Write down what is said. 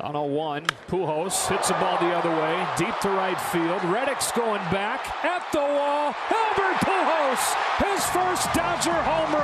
On a one, Pujols hits the ball the other way, deep to right field. Reddick's going back at the wall. Albert Pujols, his first Dodger homer.